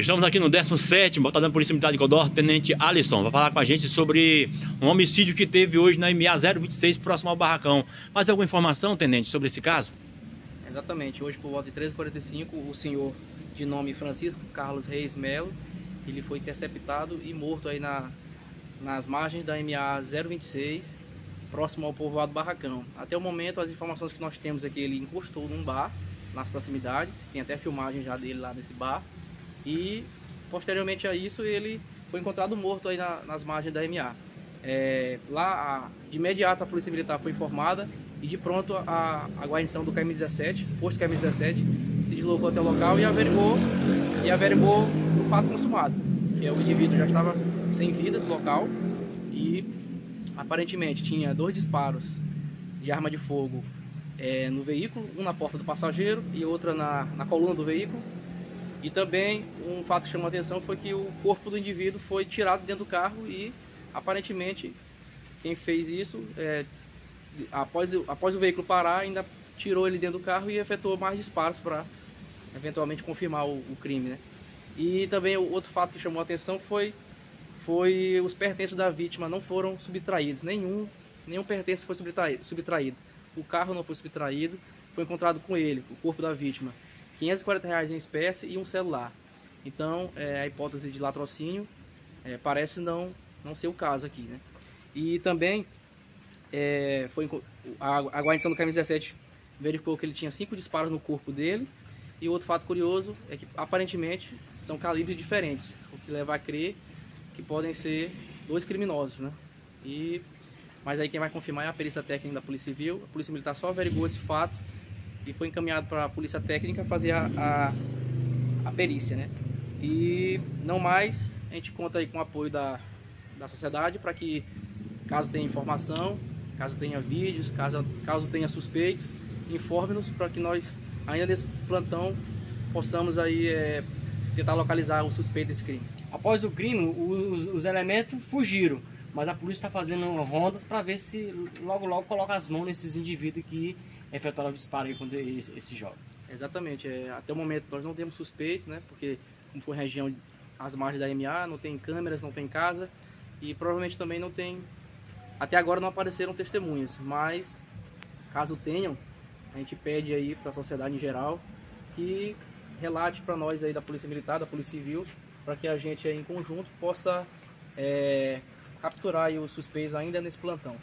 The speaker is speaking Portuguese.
Estamos aqui no 17º Batalhão Polícia Militar de Codó, Tenente Alisson, vai falar com a gente sobre um homicídio que teve hoje na MA 026, próximo ao Barracão. Mais alguma informação, Tenente, sobre esse caso? Exatamente, hoje por volta de 13h45, o senhor de nome Francisco Carlos Reis Melo, ele foi interceptado e morto aí na, nas margens da MA 026, próximo ao povoado Barracão. Até o momento, as informações que nós temos é que ele encostou num bar, nas proximidades, tem até filmagem já dele lá nesse bar, e posteriormente a isso ele foi encontrado morto aí na, nas margens da MA. É, lá, de imediato, a Polícia Militar foi informada e de pronto a, a guarnição do KM-17, posto KM-17, se deslocou até o local e averigou, e averigou o fato consumado, que é o indivíduo já estava sem vida do local e aparentemente tinha dois disparos de arma de fogo é, no veículo, um na porta do passageiro e outra na, na coluna do veículo e também um fato que chamou a atenção foi que o corpo do indivíduo foi tirado dentro do carro e aparentemente quem fez isso, é, após, após o veículo parar, ainda tirou ele dentro do carro e efetuou mais disparos para eventualmente confirmar o, o, crime. Né? E também o outro fato que chamou a atenção foi, foi os pertences da vítima não foram subtraídos, nenhum, nenhum pertence foi subtraído, subtraído. O carro não foi subtraído, foi encontrado com ele, o corpo da vítima 540 reais em espécie e um celular. Então, é, a hipótese de latrocínio é, parece não, não ser o caso aqui, né? E também é, foi a, a guarnição do KM-17 verificou que ele tinha cinco disparos no corpo dele e outro fato curioso é que aparentemente são calibres diferentes, o que leva a crer que podem ser dois criminosos, né? E mas aí quem vai confirmar é a perícia técnica da Polícia Civil. A Polícia Militar só averigou esse fato e foi encaminhado para a polícia técnica fazer a, a, a, perícia, né? E não mais, a gente conta aí com o apoio da, da sociedade para que, caso tenha informação, caso tenha vídeos, caso, caso tenha suspeitos, informe-nos para que nós, ainda nesse plantão, possamos aí é, tentar localizar o suspeito desse crime. Após o crime, os, os elementos fugiram, mas a polícia está fazendo rondas para ver se logo logo coloca as mãos nesses indivíduos que efetuaram o disparo contra esse, esse jovem. Exatamente. É, até o momento nós não temos suspeitos, né? Porque como foi região as margens da MA, não tem câmeras, não tem casa e provavelmente também não tem. Até agora não apareceram testemunhas, mas caso tenham, a gente pede aí para a sociedade em geral que relate para nós aí da Polícia Militar, da Polícia Civil, para que a gente aí em conjunto possa é, capturar os suspeitos ainda nesse plantão.